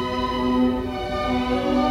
Música